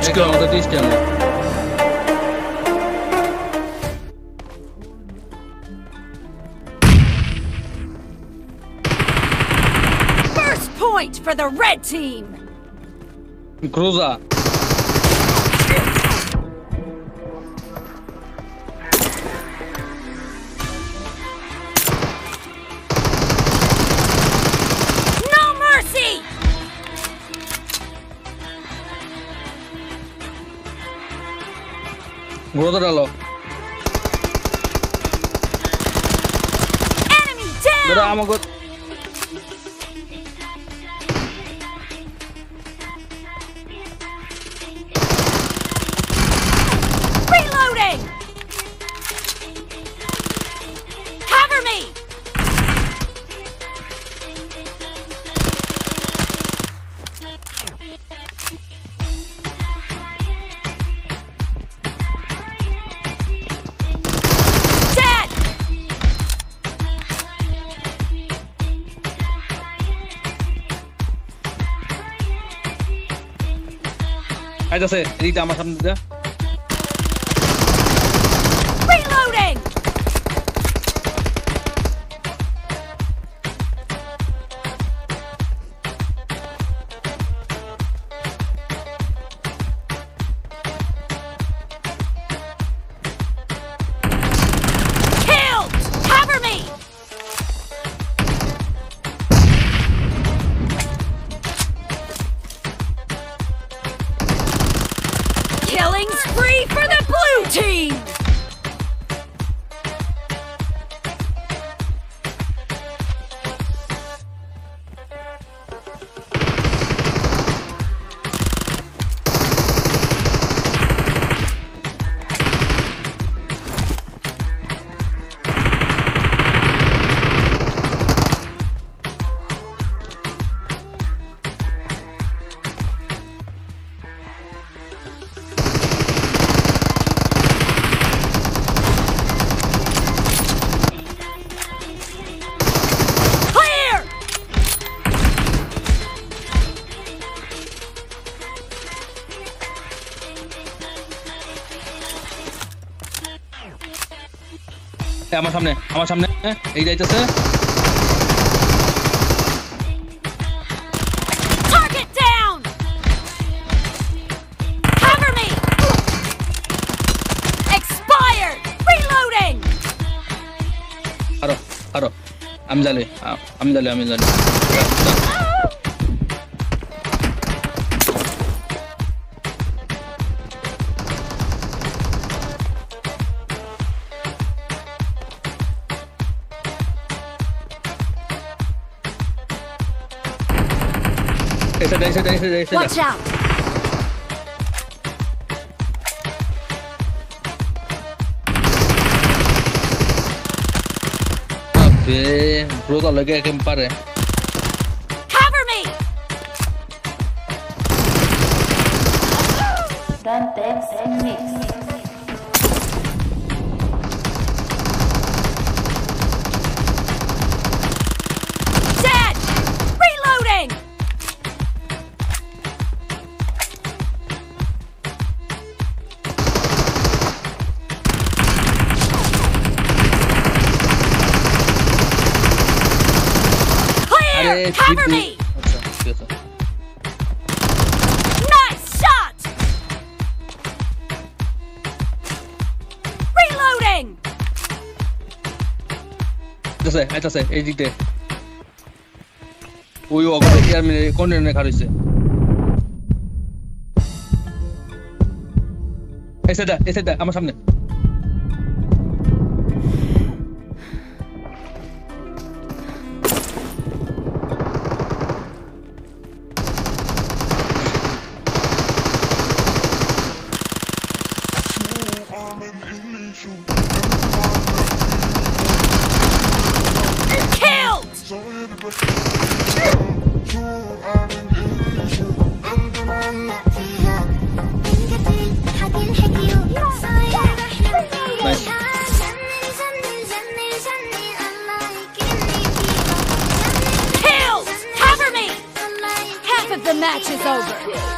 Let's go. First point for the red team. Cruza. Gue udah lo. Enemy down. Udah sama. আইতাছে এদিকটা আমার সামনে দিটা আমার সামনে আমার সামনে এই যাইতেছে. আরও আরও আমি জানি আমি জানি আমি জানি। Ese tenis, ese tenis, ese tenis. Watch out. Ah, Papi, brutal, lo que hay que emparar. Cover me! আচ্ছা ঠিক আছে Nice shot! Reloading! আছে এটা আছে এই দিকে ওই অগর এয়ার মিলে কন্টেনারে খাড়া হইছে এসেটা এসেটা আমার সামনে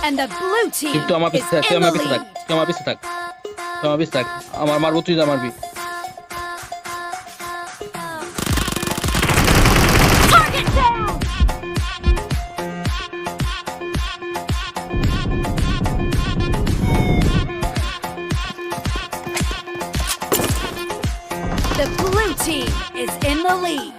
and the blue team তুই তো আমার is পিছে থাক তুই in আমার the পিছে থাক lead. তুই আমার পিছে থাক তুই আমার পিছে থাক আমার মারবো তুই যা মারবি Target down! The blue team is in the lead.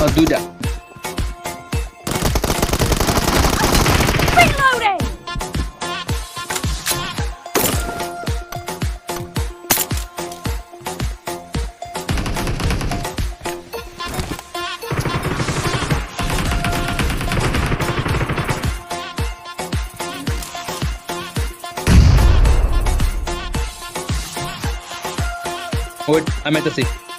I'll do that. Reloading! Oh, I'm at the sea.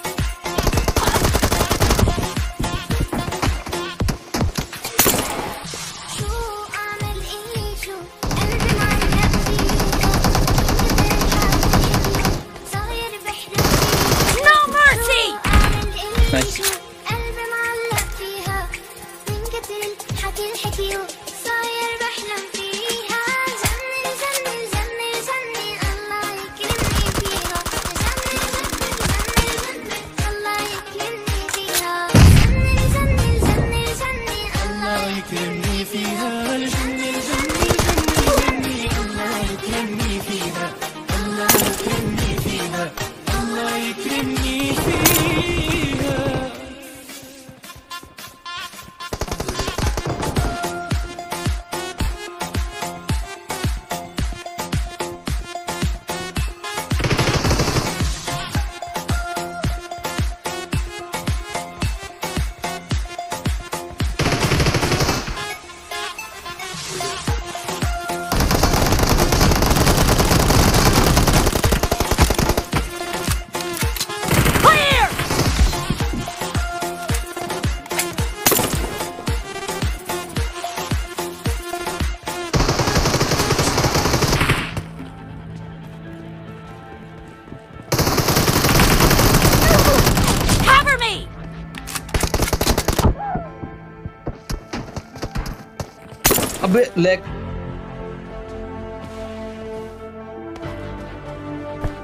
अबे leg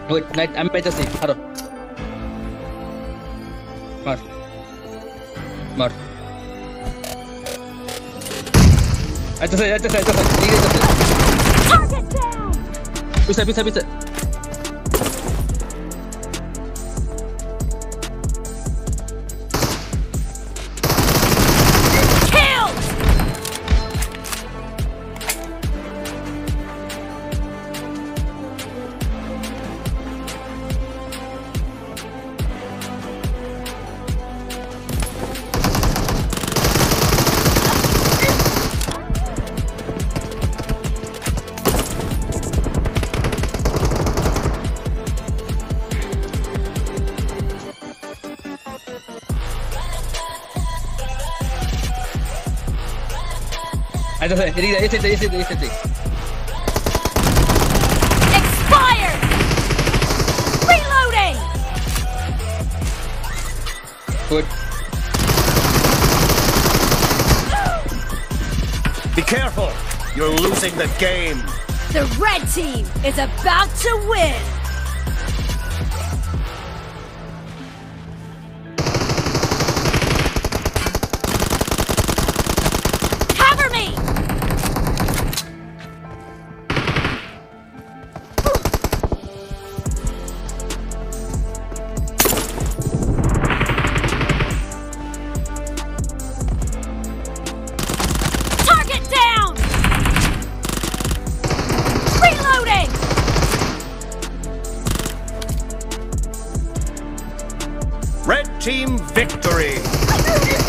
Wait, night, I'm at the sea. Haro. Mar. Mar. Acha say, acha say, acha say. Easy acha say. Target down! Bisa, bisa, bisa. Acha say, easy, easy, easy, easy, easy. Expired! Reloading! Wait. Be careful! You're losing the game! The red team is about to win! team victory.